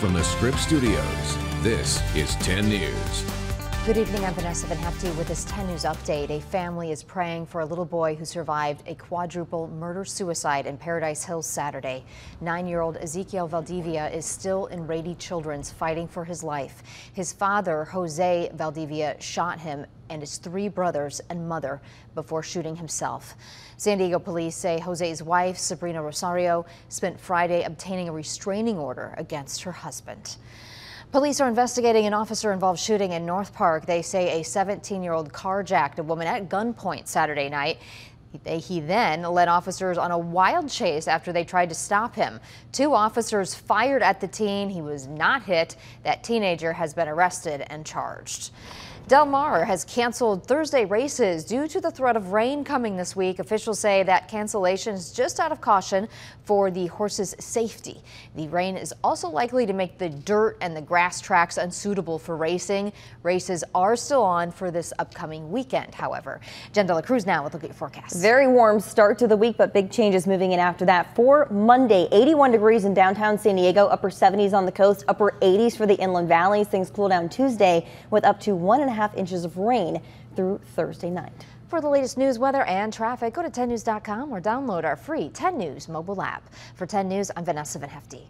from the Scripps Studios, this is 10 News. Good evening, I'm Vanessa Van Hefty with this 10 News update. A family is praying for a little boy who survived a quadruple murder-suicide in Paradise Hills Saturday. Nine-year-old Ezekiel Valdivia is still in Rady Children's fighting for his life. His father, Jose Valdivia, shot him and his three brothers and mother before shooting himself. San Diego police say Jose's wife, Sabrina Rosario, spent Friday obtaining a restraining order against her husband. Police are investigating an officer-involved shooting in North Park. They say a 17-year-old carjacked a woman at gunpoint Saturday night. He then led officers on a wild chase after they tried to stop him. Two officers fired at the teen. He was not hit. That teenager has been arrested and charged. Del Mar has canceled Thursday races due to the threat of rain coming this week. Officials say that cancellation is just out of caution for the horses' safety. The rain is also likely to make the dirt and the grass tracks unsuitable for racing. Races are still on for this upcoming weekend, however. Jen De La Cruz now with a look at forecast. Very warm start to the week, but big changes moving in after that. For Monday, 81 degrees in downtown San Diego, upper 70s on the coast, upper 80s for the inland valleys. Things cool down Tuesday with up to one and a half half inches of rain through Thursday night. For the latest news, weather, and traffic, go to 10news.com or download our free 10 News mobile app. For 10 News, I'm Vanessa Van Hefty.